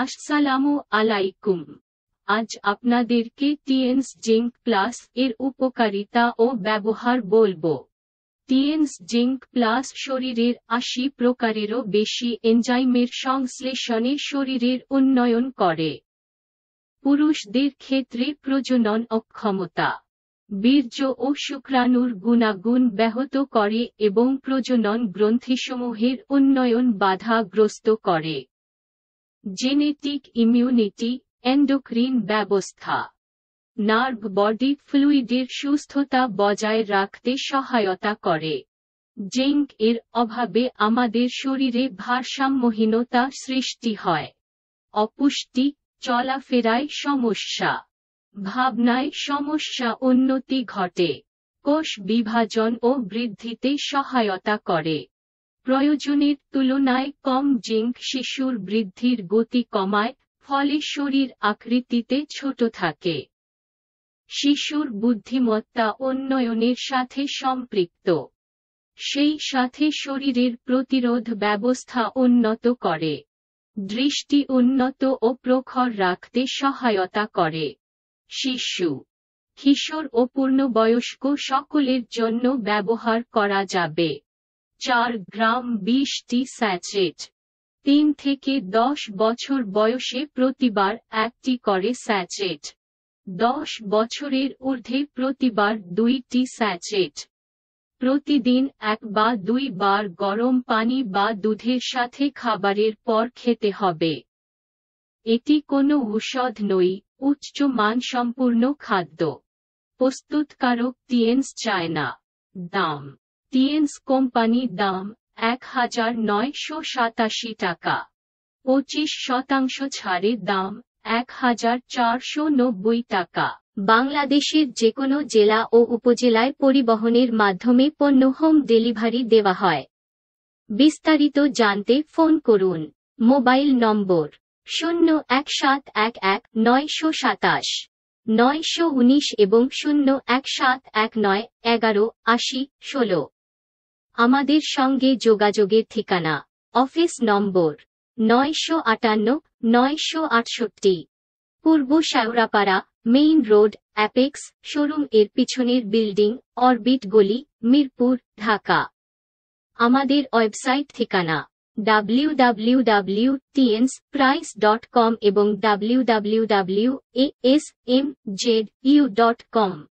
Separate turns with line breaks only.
আসসালামু আলাইকুম। আজ আপনাদেরকে টিএনস জিঙ্ক প্লাস এর উপকারিতা ও ব্যবহার বলব। টিএনস জিঙ্ক প্লাস শরীরের আশি প্রকারেরও বেশি এনজাইমের সংশ্লেষণে শরীরের উন্নয়ন করে। পুরুষদের ক্ষেত্রে প্রজনন অক্ষমতা। বীর্য ও শুক্রাণুর গুণাগুণ ব্যাহত করে এবং প্রজনন গ্রন্থিসমূহের উন্নয়ন বাধাগ্রস্ত করে। জেনেটিক ইমিউনিটি, এন্ডোক্রিন ব্যবস্থা। নার্ভ বডি ফ্লুইডের সুস্থতা বজায় রাখতে সহায়তা করে। জিঙ্ক এর অভাবে আমাদের শরীরে ভারসাম্যহীনতা সৃষ্টি হয়। অপুষ্টি, চলাফেরায় সমস্যা। ভাবনায় সমস্যা উন্নতি ঘটে। কোষ বিভাজন ও বৃদ্ধিতে সহায়তা করে। প্রয়োজনের তুলনায় কম জিঙ্ক শিশুর বৃদ্ধির গতি কমায়, ফলে শরীর আকৃতিতে ছোট থাকে। শিশুর বুদ্ধিমত্তা উন্নয়নের সাথে সম্পৃক্ত। সেই সাথে শরীরের প্রতিরোধ ব্যবস্থা উন্নত করে। দৃষ্টি উন্নত ও প্রখর রাখতে সহায়তা করে। শিশু, কিশোর ও পূর্ণবয়স্ক সকলের জন্য ব্যবহার করা যাবে। চার গ্রাম বিশটি স্যাচেট। তিন থেকে দশ বছর বয়সে প্রতিবার একটি করে স্যাচেট। দশ বছরের ঊর্ধ্বে প্রতিবার দুইটি স্যাচেট। প্রতিদিন এক বা দুই বার গরম পানি বা দুধের সাথে খাবারের পর খেতে হবে। এটি কোনো ঔষধ নই উচ্চ মানসম্পূর্ণ খাদ্য। প্রস্তুতকারক টিএনস চায়না। দাম। টিএনস কোম্পানি দাম এক হাজার নয়শো সাতাশি টাকা। পঁচিশ শতাংশ ছাড়ে দাম এক হাজার চারশো নব্বই টাকা। বাংলাদেশের যে কোনো জেলা ও উপজেলায় পরিবহনের মাধ্যমে পণ্য হোম ডেলিভারি দেওয়া হয়। বিস্তারিত জানতে ফোন করুন। মোবাইল নম্বর শূন্য এক সাত এক এক নয়শো সাতাশ, নয়শো উনিশ এবং শূন্য এক সাত এক নয় এগারো আশি ষোলো। আমাদের সঙ্গে যোগাযোগের ঠিকানা, অফিস নম্বর, নয়শো আটান্ন, নয়শো আটষট্টি। পূর্ব Shewrapara main road, Apex, showroom এর পিছনের বিল্ডিং, অরবিট গলি, মিরপুর, ঢাকা। আমাদের ওয়েবসাইট ঠিকানা www.tnsprice.com এবং www.asmzu.com